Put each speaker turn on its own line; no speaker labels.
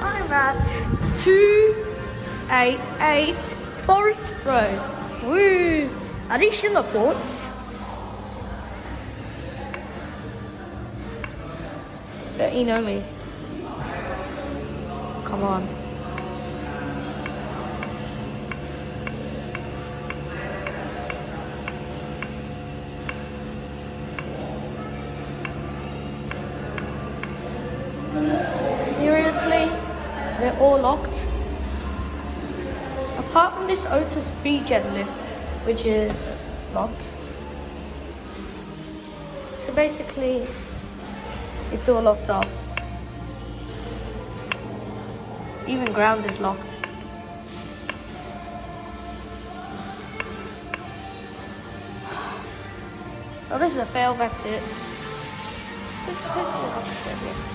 I'm at 288 Forest Road. Woo! Are these ports? 13 only. Come on. Seriously? They're all locked? Apart from this Otis B-Gen lift, which is locked. So basically, it's all locked off. Even ground is locked. Oh, this is a fail, that's it. This, is